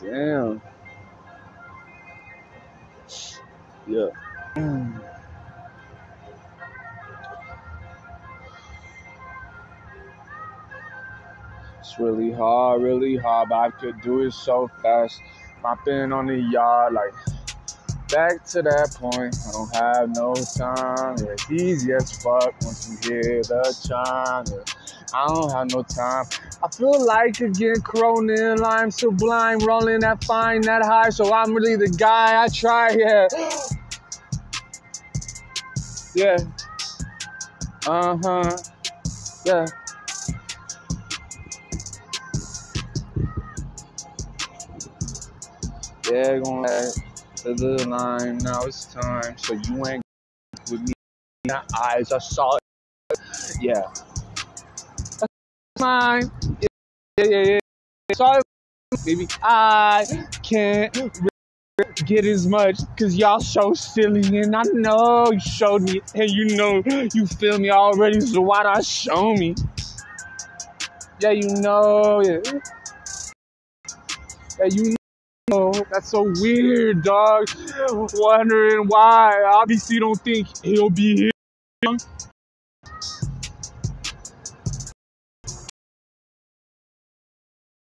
Damn. Yeah. Mm. It's really hard, really hard, but I could do it so fast. Mopping on the yard, like back to that point. I don't have no time. Yeah, it's easy as fuck once you hear the chime. Yeah, I don't have no time. I feel like again, Cronin, lime sublime, rolling that fine, that high. So I'm really the guy. I try, yeah. Yeah. Uh huh. Yeah. Yeah, to the line. Now it's time. So you ain't with me. My eyes, I saw it. Yeah. Mine. Yeah, yeah, yeah. It. Baby, I can't get as much because y'all so silly and I know you showed me and you know you feel me already so why not show me yeah you know yeah yeah you know that's so weird dog wondering why obviously don't think he'll be here